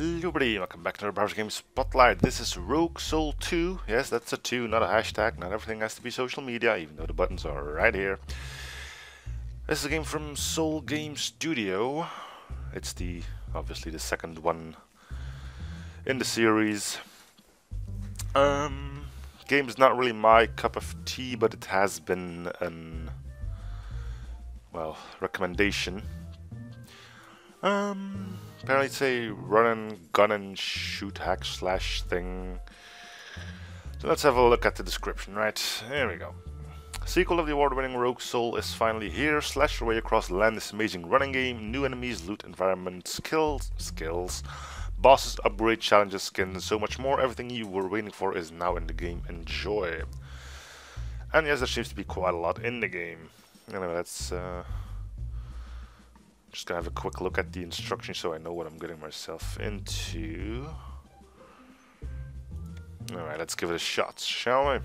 Hello everybody, welcome back to another Browser Game Spotlight. This is Rogue Soul 2. Yes, that's a 2, not a hashtag. Not everything has to be social media, even though the buttons are right here. This is a game from Soul Game Studio. It's the, obviously the second one in the series. Um, game is not really my cup of tea, but it has been an, well, recommendation. Um, apparently it's a run and gun and shoot hack slash thing. So let's have a look at the description, right? Here we go. Sequel of the award-winning Rogue Soul is finally here. Slash your way across land this amazing running game. New enemies, loot, environment, skills, skills, bosses, upgrade, challenges, skins, and so much more. Everything you were waiting for is now in the game. Enjoy. And yes, there seems to be quite a lot in the game. Anyway, let's uh, just gonna have a quick look at the instructions so I know what I'm getting myself into. Alright, let's give it a shot, shall we?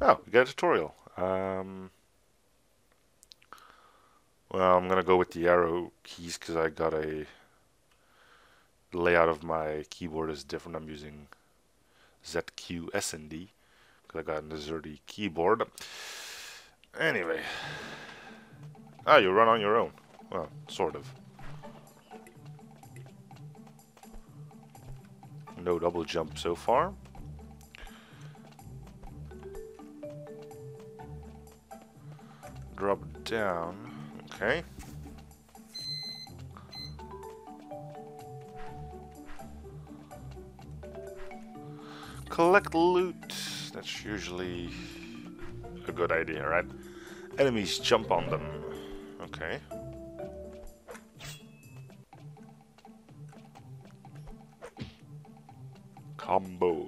Oh, we got a tutorial. Um, well, I'm gonna go with the arrow keys because I got a layout of my keyboard is different. I'm using ZQ SND because I got an Azerty keyboard. Anyway, ah, you run on your own. Well, sort of. No double jump so far. Drop down. Okay. Collect loot. That's usually a good idea, right? Enemies jump on them. Okay. Combo.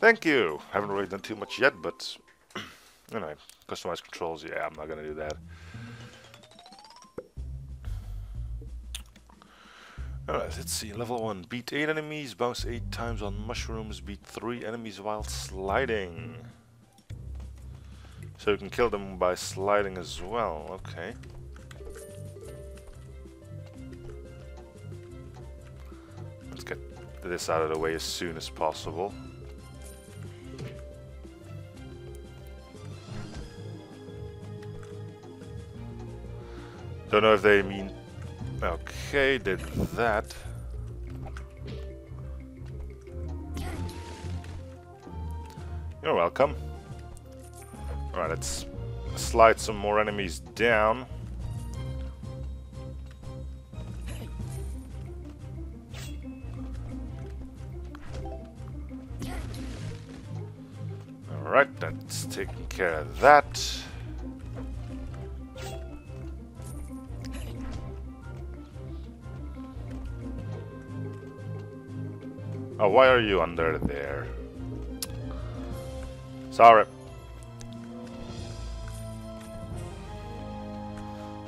Thank you. Haven't really done too much yet, but you know, customize controls. Yeah, I'm not gonna do that. Alright, let's see. Level 1. Beat 8 enemies, bounce 8 times on mushrooms, beat 3 enemies while sliding. So you can kill them by sliding as well. Okay. This out of the way as soon as possible. Don't know if they mean... Okay, did that. You're welcome. Alright, let's slide some more enemies down. Alright, that's taking care of that. Oh, why are you under there? Sorry.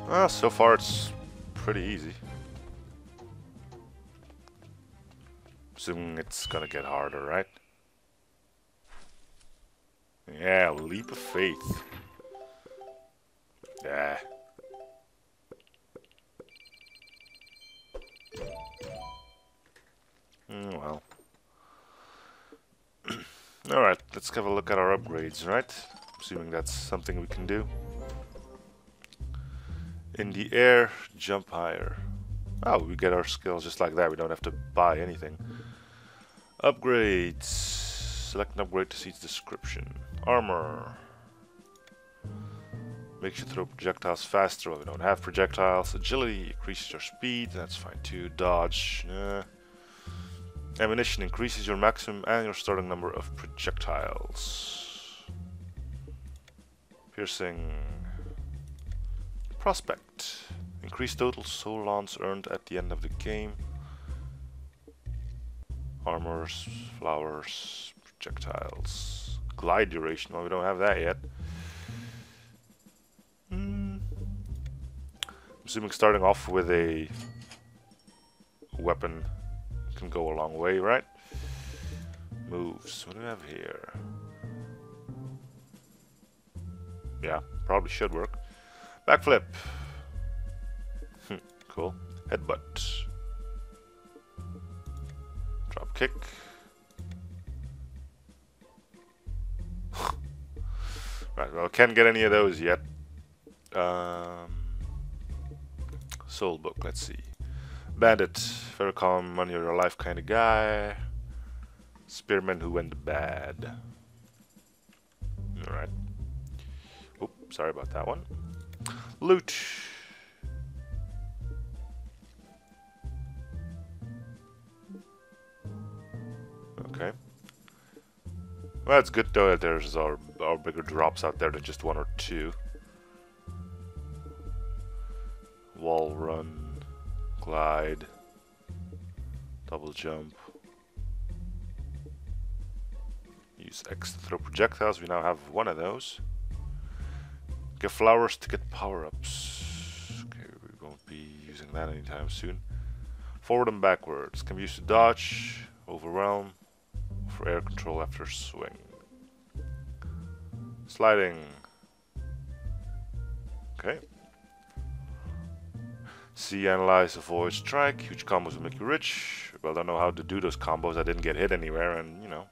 Well, so far it's pretty easy. Assuming it's gonna get harder, right? Yeah, leap of faith. Yeah. Mm, well. Alright, let's have a look at our upgrades, right? Assuming that's something we can do. In the air, jump higher. Oh, we get our skills just like that. We don't have to buy anything. Upgrades. Select an upgrade to see its description. Armor. Makes you throw projectiles faster. Well, we don't have projectiles. Agility increases your speed. That's fine too. Dodge. Yeah. Ammunition increases your maximum and your starting number of projectiles. Piercing. Prospect. Increase total solons earned at the end of the game. Armors, flowers, projectiles. Glide duration. Well, we don't have that yet. Mm. I'm assuming starting off with a weapon can go a long way, right? Moves. What do we have here? Yeah, probably should work. Backflip. cool. Headbutt. Drop kick. Well, can't get any of those yet. Um, soul book, let's see. Bandit, very calm, money or life kind of guy. Spearman who went bad. Alright. Oops, sorry about that one. Loot. Okay. Well, it's good though that there's our, our bigger drops out there than just one or two. Wall run, glide, double jump. Use X to throw projectiles, we now have one of those. Get flowers to get power-ups. Okay, we won't be using that anytime soon. Forward and backwards. Can be used to dodge, overwhelm, for air control after swing. Sliding. Okay. See, analyze, avoid, strike. Huge combos will make you rich. Well, I don't know how to do those combos. I didn't get hit anywhere, and you know.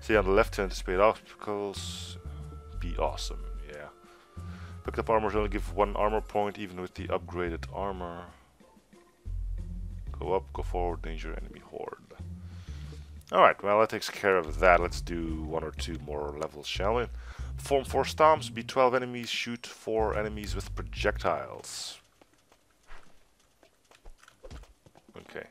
See on the left to anticipate obstacles. Be awesome. Yeah. Picked up armors only give one armor point even with the upgraded armor. Go up, go forward, danger, enemy horde. Alright, well that takes care of that. Let's do one or two more levels, shall we? Form 4 stomps, beat 12 enemies, shoot 4 enemies with projectiles. Okay.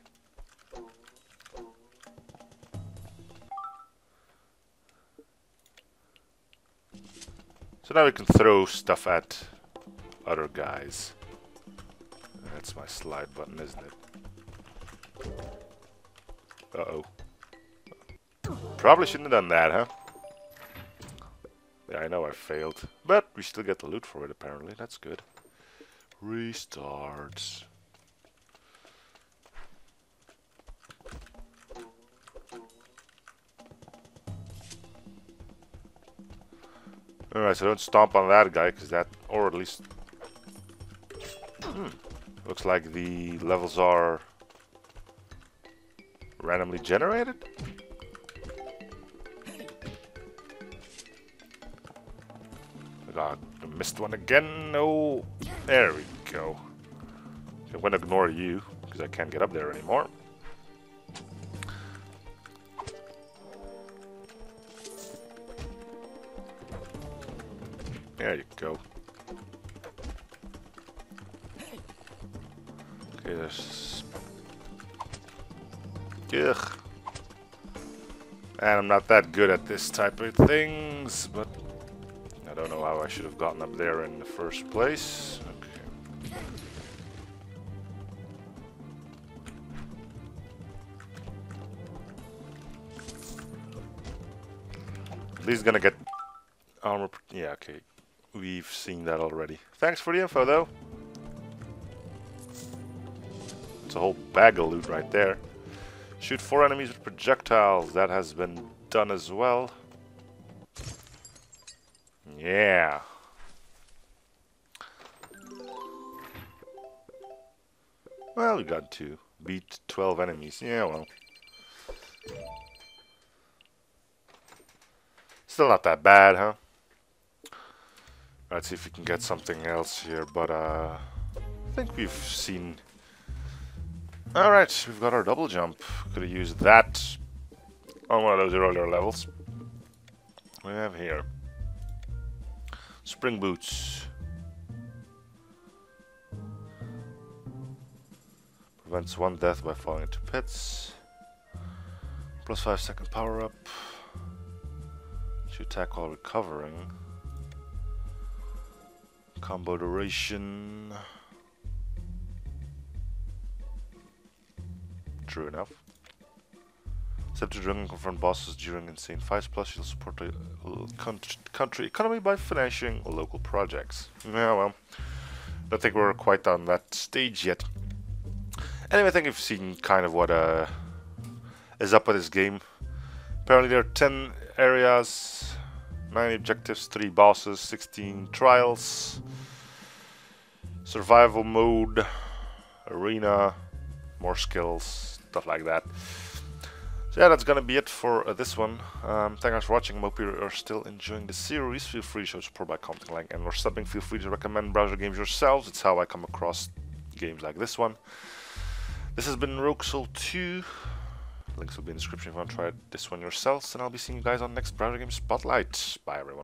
So now we can throw stuff at other guys. That's my slide button, isn't it? Uh-oh. Probably shouldn't have done that, huh? Yeah, I know I failed. But we still get the loot for it, apparently. That's good. Restart. Alright, so don't stomp on that guy, because that, or at least... Hmm. Looks like the levels are randomly generated? I missed one again. No. There we go. I'm gonna ignore you because I can't get up there anymore. There you go. Okay, there's... Ugh. And I'm not that good at this type of things, but I don't know how I should have gotten up there in the first place. Okay. At least gonna get armor. Yeah, okay. We've seen that already. Thanks for the info, though. It's a whole bag of loot right there. Shoot four enemies with projectiles. That has been done as well. Yeah. Well, we got to beat 12 enemies. Yeah, well. Still not that bad, huh? Let's see if we can get something else here, but uh, I think we've seen... Alright, we've got our double jump. Could have used that on one of those earlier levels. We have here. Spring boots. Prevents one death by falling into pits. Plus 5 second power up. To attack while recovering. Combo duration. True enough. Except and confront bosses during insane fights, plus you'll support the country economy by financing local projects. Yeah, well, I don't think we're quite on that stage yet. Anyway, I think you've seen kind of what uh, is up with this game. Apparently there are 10 areas 9 objectives, 3 bosses, 16 trials, survival mode, arena, more skills, stuff like that. So yeah, that's gonna be it for uh, this one. Um, thank you guys for watching. I hope you are still enjoying the series. Feel free to show support by commenting, like, and or subbing. Feel free to recommend browser games yourselves. It's how I come across games like this one. This has been Soul 2. Links will be in the description if you want to try this one yourselves. And I'll be seeing you guys on next browser game spotlight. Bye everyone.